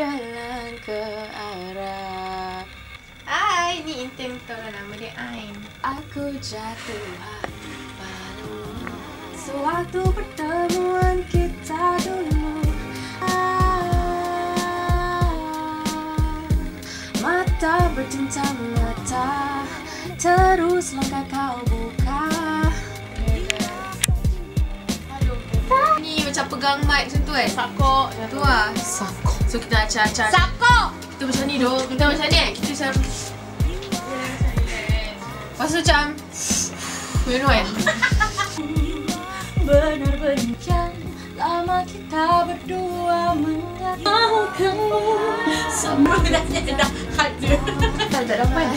berjalan ke arah Hai, ni kita orang nama dia Ain. Aku jatuh hati padamu Sewaktu pertemuan kita dulu Ah, Mata bercinta mata Terus langkah kau buka Ni macam pegang mic macam tu kan? Sakok. Tu lah. Sakok. So kita acah-acah. Sakok. Kita macam ni doh. Kita macam ni kan? Kita macam... Lepas tu macam... You know kan? Benar-benar lama kita berdua menyatu Mahu kamu Semua dah dah. Hard je. Tak dapat